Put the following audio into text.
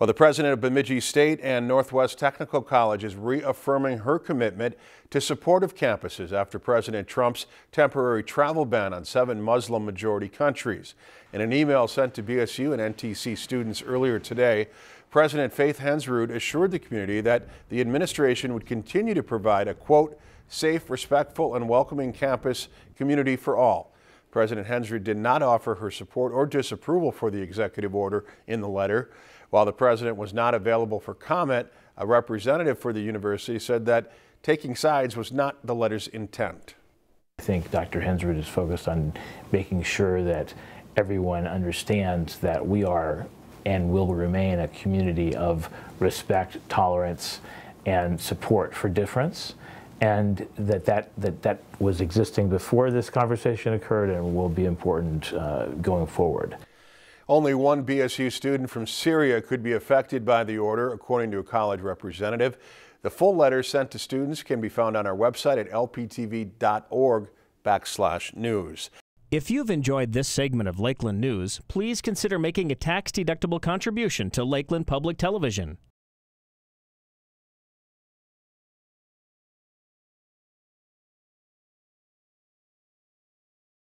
Well, the president of Bemidji State and Northwest Technical College is reaffirming her commitment to supportive campuses after President Trump's temporary travel ban on seven Muslim majority countries. In an email sent to BSU and NTC students earlier today, President Faith Hensrud assured the community that the administration would continue to provide a quote, safe, respectful, and welcoming campus community for all. President Hensrud did not offer her support or disapproval for the executive order in the letter. While the president was not available for comment, a representative for the university said that taking sides was not the letter's intent. I think Dr. Hensrud is focused on making sure that everyone understands that we are and will remain a community of respect, tolerance, and support for difference and that that, that that was existing before this conversation occurred and will be important uh, going forward. Only one BSU student from Syria could be affected by the order, according to a college representative. The full letter sent to students can be found on our website at lptv.org backslash news. If you've enjoyed this segment of Lakeland News, please consider making a tax-deductible contribution to Lakeland Public Television.